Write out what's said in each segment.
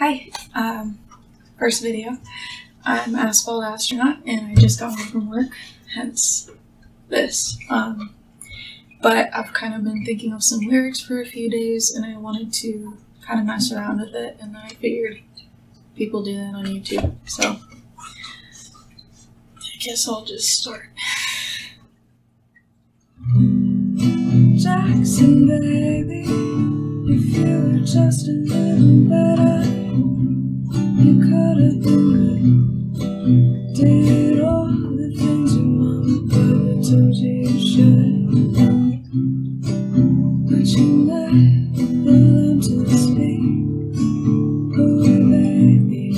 Hi, um, first video. I'm Asphalt Astronaut and I just got home from work, hence this. Um, but I've kind of been thinking of some lyrics for a few days and I wanted to kind of mess around with it and I figured people do that on YouTube. So I guess I'll just start. Jackson, baby, if you were just a little better, you could have been good. Did all the things your mama papa told you you should, but you never learned to speak. Oh, baby.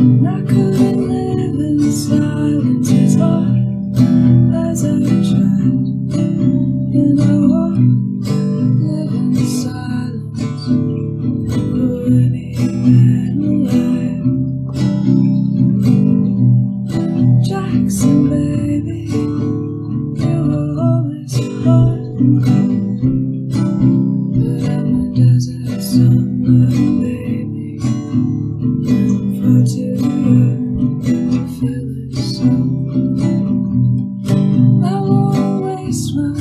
And I couldn't live in silence as hard as I tried. Desert summer, baby. For too young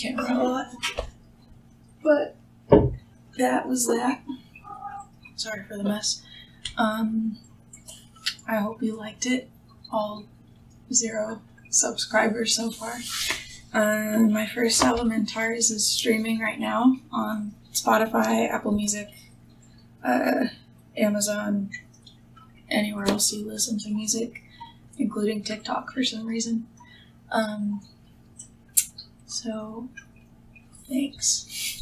camera a lot, but that was that. Sorry for the mess. Um, I hope you liked it. All zero subscribers so far. Uh, my first album Antares is streaming right now on Spotify, Apple Music, uh, Amazon, anywhere else you listen to music, including TikTok for some reason. Um, so, thanks.